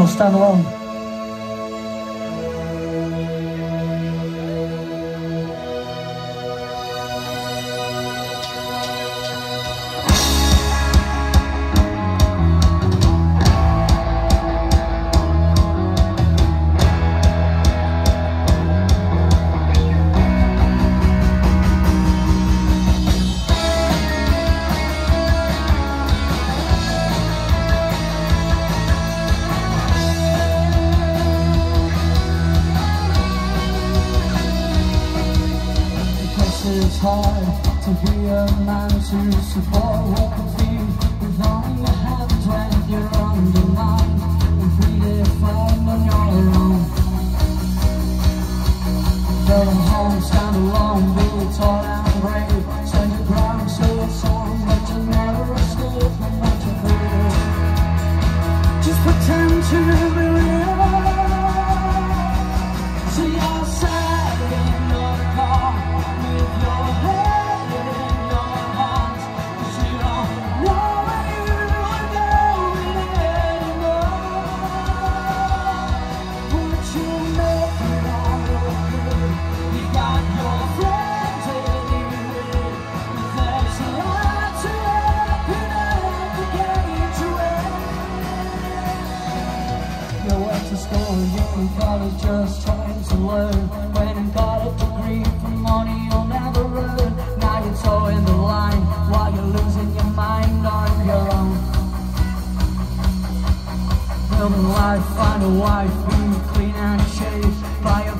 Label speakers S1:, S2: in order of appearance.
S1: called Stand Alone. Hard to be a man to support what you feel with all your hands when you're undermined and predefined on your own. Go home, stand alone, be tall and brave, stand your ground, say a song, but you never escape from what you feel. Just pretend to Went to school, you college just trying to learn. When you got a degree for money you'll never earn. Now you're towing the line while you're losing your mind on your own. Build a life, find a wife, be clean and shaved. Buy a